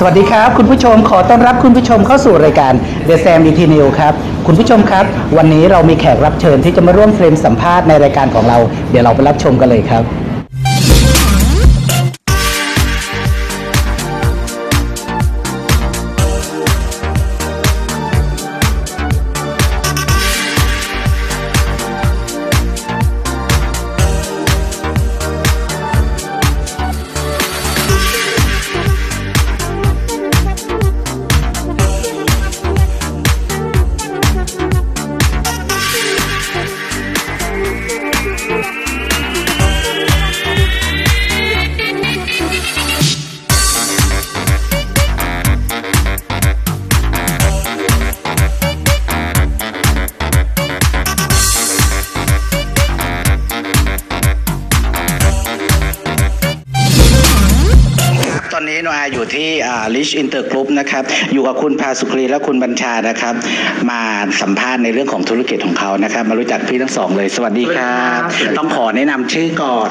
สวัสดีครับคุณผู้ชมขอต้อนรับคุณผู้ชมเข้าสู่รายการ The Sam d t n e w ครับ คุณผู้ชมครับ วันนี้เรามีแขกรับเชิญที่จะมาร่วมเฟรมสัมภาษณ์ในรายการของเรา เดี๋ยวเราไปรับชมกันเลยครับ อนนี้โนอาอยู่ที่ Rich Inter Group นะครับ อยู่กับคุณพาสุกรีและคุณบัญชานะครับ มาสัมภาษณ์ในเรื่องของธุรกิจของเขานะครับ มารู้จักพี่ทั้งสองเลย สวัสดีครับสวัสดีครับต้องขอแนะนำชื่อก่อน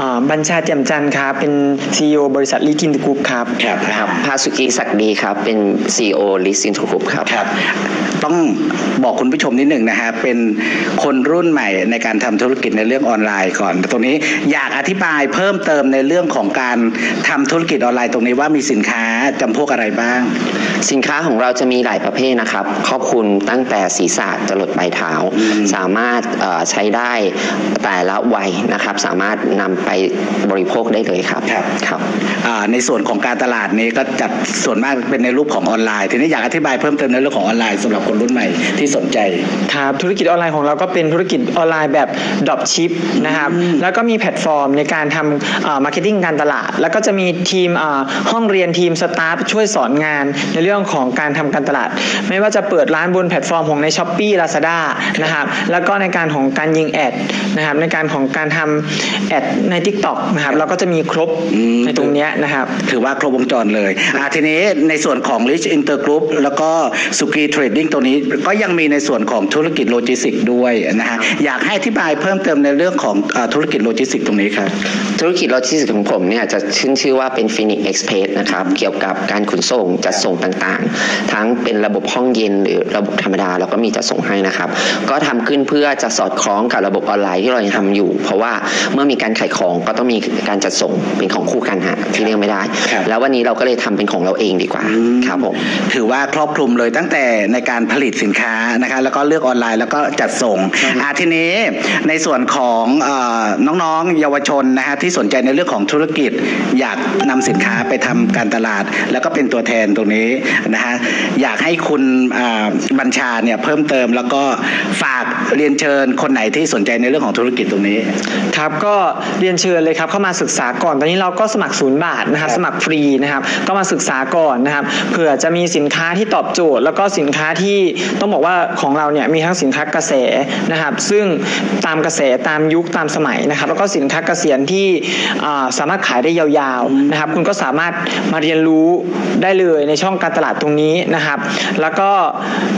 อ่าบัญชาแจ่มจันทร์ครับ เป็น CEO บริษัท Rich Inter Group ครับ ครับครับภาสุกีศักดีครับ เป็น CEO ลิซินทูกรุ๊ปครับครับ ต้องบอกคุณผู้ชมนิดหนึ่งนะฮะเป็นคนรุ่นใหม่ในการทำธุรกิจในเรื่องออนไลน์ก่อนตรงนี้อยากอธิบายเพิ่มเติมในเรื่องของการทำธุรกิจออนไลน์ตรงนี้ว่ามีสินค้าจำพวกอะไรบ้าง สินค้าของเราจะมีหลายประเภทนะครับครอบคลุมตั้งแต่ศีรษะจรดปลายเท้าอืมสามารถเอ่อใช้ได้แต่ละวัยนะครับ สามารถนำไปบริโภคได้เลยครับครับครับอ่าในส่วนของการตลาดนี้ก็จัดส่วนมากเป็นในรูปของออนไลน์ ทีนี้อยากอธิบายเพิ่มเติมในเรื่องของออนไลน์สำหรับคนรุ่นใหม่ที่สนใจครับธุรกิจออนไลน์ของเราก็เป็นธุรกิจออนไลน์แบบ dropship นะครับแล้วก็มีแพลตฟอร์มในการทำ marketing การตลาด แล้วก็จะมีทีมอ่าห้องเรียนทีม staff ช่วยสอนงานในเรื่องของการทำการตลาด ไม่ว่าจะเปิดร้านบนแพลตฟอร์มของใน Shopee Lazada นะครับแล้วก็ในการของการยิง ad นะครับในการของการทำ ad ใน TikTok นะครับเราก็จะมีครบอืมในตรงเนี้ยนะครับถือว่าครบวงจรเลยอ่าทีนี้ในส่วนของ Rich Inter Group แล้วก็สุกีเทรดดิ้งตัวนี้ก็ยังมีในส่วนของธุรกิจโลจิสติกส์ด้วยนะฮะอยากให้อธิบายเพิ่มเติมในเรื่องของอาธุรกิจโลจิสติกส์ตรงนี้ครับธุรกิจโลจิสติกส์ของผมเนี่ยจะชื่นชื่อว่าเป็น Phoenix Express นะครับเกี่ยวกับการขนส่งจัดส่งต่างๆ ทั้งเป็นระบบห้องเย็นหรือระบบธรรมดาเราก็มีจัดส่งให้นะครับ ก็ทำขึ้นเพื่อจะสอดคล้องกับระบบออนไลน์ที่เรายังทำอยู่ เพราะว่าเมื่อมีการขายของก็ต้องมีการจัดส่งเป็นของคู่กันฮะที่เรียกไม่ได้ครับแล้ววันนี้เราก็เลยทำเป็นของเราเองดีกว่าครับผมถือว่าครอบคลุมเลยตั้งแต่ในการผลิตสินค้านะคะแล้วก็เลือกออนไลน์แล้วก็จัดส่งอาทีนี้ในส่วนของเออน้องๆเยาวชนนะฮะที่สนใจในเรื่องของธุรกิจ อยากนำสินค้าไปทำการตลาด แล้วก็เป็นตัวแทนตรงนี้นะฮะอยากให้คุณอ่าบัญชาเนี่ยเพิ่มเติมแล้วก็ฝากเรียนเชิญคนไหนที่สนใจในเรื่องของธุรกิจตรงนี้ครับก็เรียนเชิญเลยครับเข้ามาศึกษาก่อนตอนนี้เราก็สมัครศูนย์บาทนะครับครับสมัครฟรีนะครับก็มาศึกษาก่อนนะครับเผื่อจะมีสินค้าที่ตอบโจทย์ แล้วก็สินค้าที่ต้องบอกว่าของเราเนี่ยมีทั้งสินค้ากระแสนะครับ ซึ่งตามกระแสตามยุคตามสมัยนะครับ แล้วก็สินค้าเกษียณที่อ่าสามารถขายได้ยาวๆนะครับ คุณก็สามารถมาเรียนรู้ได้เลยในช่องการตลาดตรงนี้นะครับ แล้วก็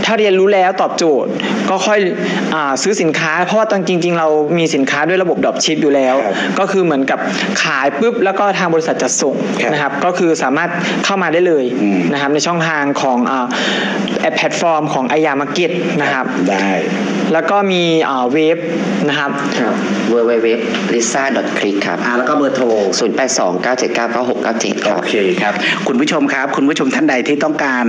ถ้าเรียนรู้แล้วตอบโจทย์ก็ค่อยอาซื้อสินค้า เพราะว่าตอนจริง ๆ เรามีสินค้าด้วยระบบ dropship อยู่แล้วครับก็คือเหมือนกับขายปุ๊บแล้วก็ทางบริษัทจัดส่งครับนะครับ ก็คือสามารถเข้ามาได้เลยอืมนะครับในช่องทางของอ่าแอปแพลตฟอร์มของไอยามาร์เก็ตนะครับ ได้ แล้วก็มีอ่าเว็บนะครับครับ www lisa click ครับอ่าแล้วก็เบอร์โทร 082 979 9697คโอรับโอเคครับ คุณผู้ชมครับ คุณผู้ชมท่านใดที่ต้องการ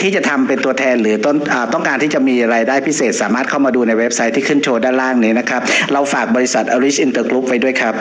ที่จะทำเป็นตัวแทนหรือต้นอาต้องการที่จะมีรายได้พิเศษ สามารถเข้ามาดูในเว็บไซต์ที่ขึ้นโชว์ด้านล่างนี้นะครับ เราฝากบริษัท Arich Inter Group ไว้ด้วยครับ